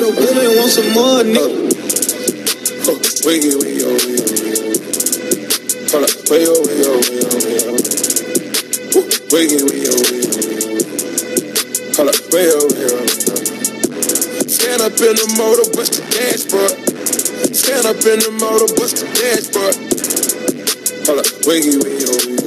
your boom and want some more, nigga. Oh, Wait, wait, wait, wait, wait. Hold up, Wait, wait, wait, wait, wait. Wait, wait, oh. Woo, Wiggy, wiggy, wiggy. Hold up, wiggy, oh, wiggy. Stand up in the motor, bust the dashboard. Stand up in the motor, bust the dashboard. Hold up, wiggy, wiggy, oh, wiggy, wiggy.